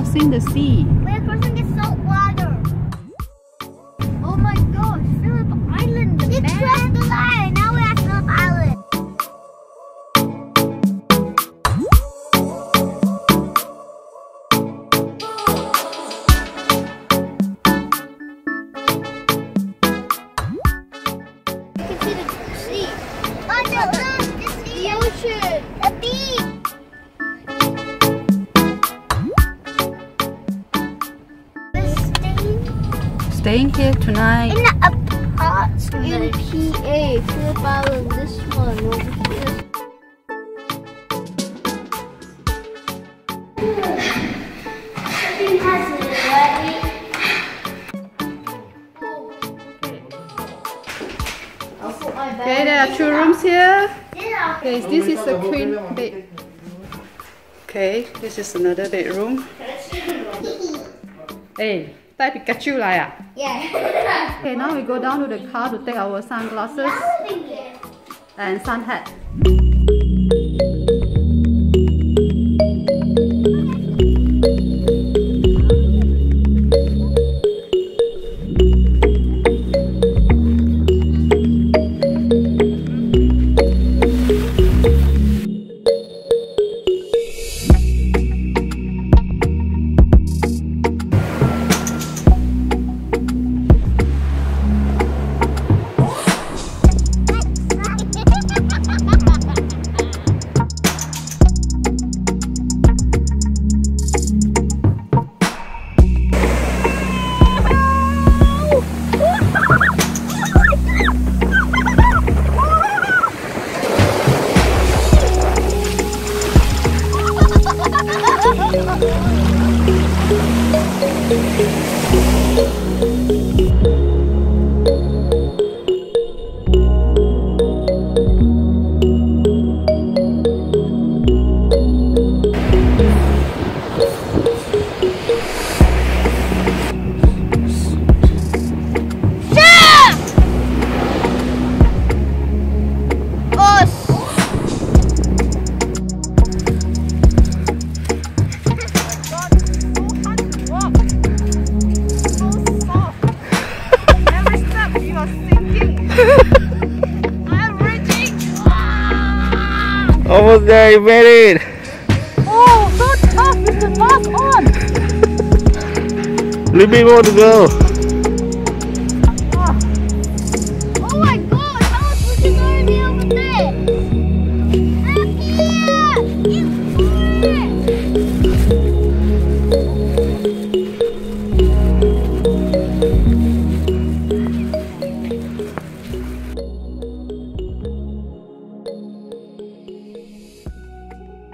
crossing the sea. We're crossing the salt water. Oh my gosh, Phillip Island. We crossed the staying here tonight. in the apartment. In PA, this one over here. Okay, there are two rooms here. Okay, this is the queen bed. Okay, this is another bedroom. Hey, 带 Pikachu 来啊 Yeah. Okay, now we go down to the car to take our sunglasses and sun hat. Almost there, you made it. Oh, so tough with the mask on. Leave me more to go.